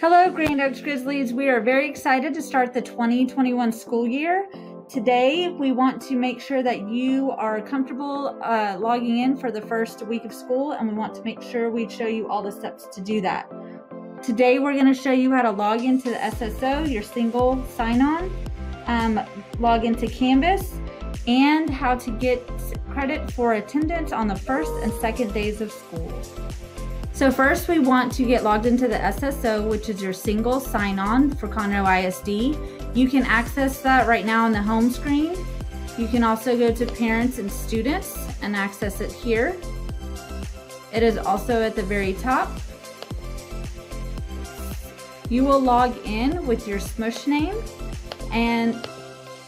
Hello, Grand Oaks Grizzlies. We are very excited to start the 2021 school year. Today, we want to make sure that you are comfortable uh, logging in for the first week of school, and we want to make sure we show you all the steps to do that. Today, we're going to show you how to log into the SSO, your single sign on, um, log into Canvas, and how to get credit for attendance on the first and second days of school. So first we want to get logged into the SSO, which is your single sign-on for Conroe ISD. You can access that right now on the home screen. You can also go to parents and students and access it here. It is also at the very top. You will log in with your Smush name and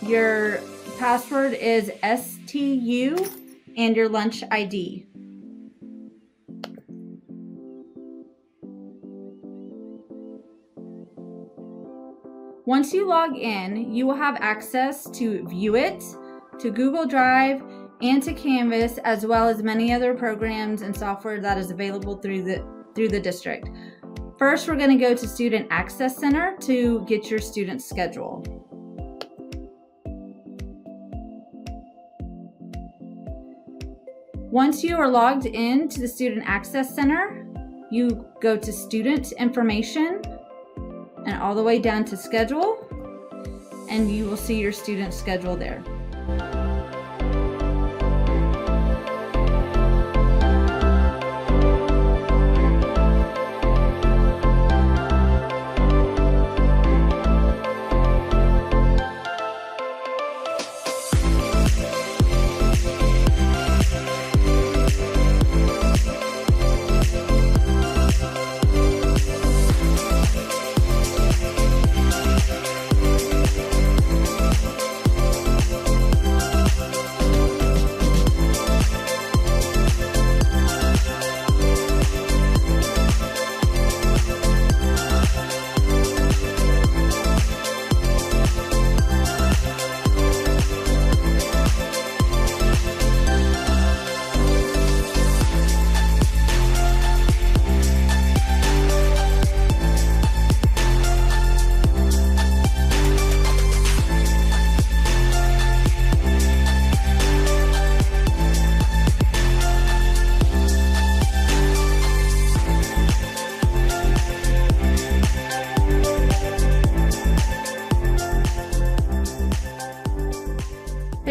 your password is STU and your lunch ID. Once you log in, you will have access to View It, to Google Drive, and to Canvas, as well as many other programs and software that is available through the through the district. First, we're going to go to Student Access Center to get your student schedule. Once you are logged in to the Student Access Center, you go to Student Information, and all the way down to schedule and you will see your student schedule there.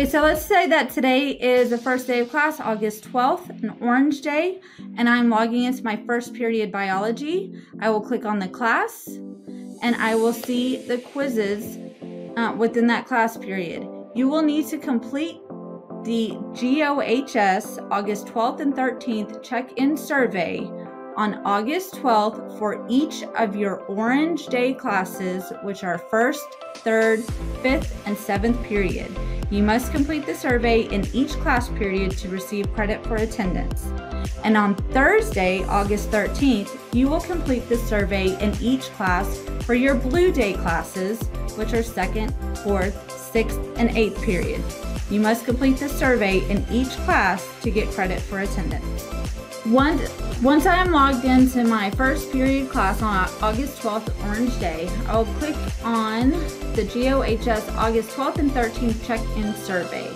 So let's say that today is the first day of class, August 12th, an orange day, and I'm logging into my first period biology. I will click on the class and I will see the quizzes uh, within that class period. You will need to complete the GOHS August 12th and 13th check-in survey on August 12th for each of your Orange Day classes, which are first, third, fifth, and seventh period. You must complete the survey in each class period to receive credit for attendance. And on Thursday, August 13th, you will complete the survey in each class for your Blue Day classes, which are second, fourth, sixth, and eighth period. You must complete the survey in each class to get credit for attendance. Once, once I am logged into my first period class on August 12th, Orange Day, I'll click on the GOHS August 12th and 13th check-in survey.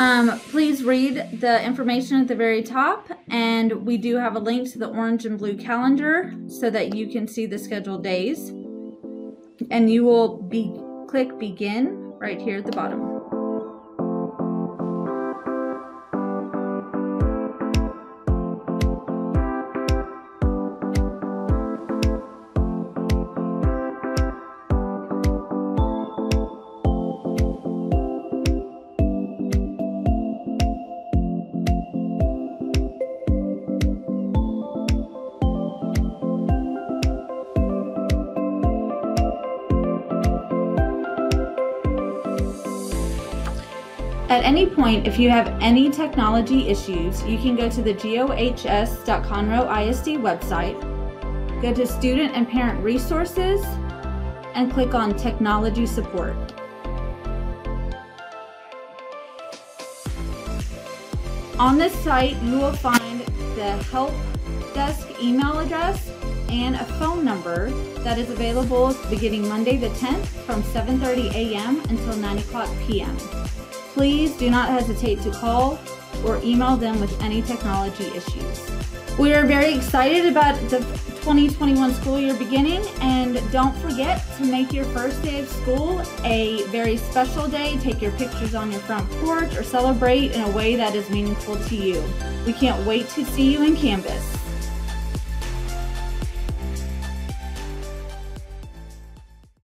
Um, please read the information at the very top, and we do have a link to the orange and blue calendar so that you can see the scheduled days. And you will be click begin right here at the bottom. At any point, if you have any technology issues, you can go to the gohs.conroe ISD website, go to Student and Parent Resources, and click on Technology Support. On this site, you will find the help desk email address and a phone number that is available beginning Monday the 10th from 7:30 a.m. until 9 o'clock p.m. Please do not hesitate to call or email them with any technology issues. We are very excited about the 2021 school year beginning and don't forget to make your first day of school a very special day. Take your pictures on your front porch or celebrate in a way that is meaningful to you. We can't wait to see you in Canvas.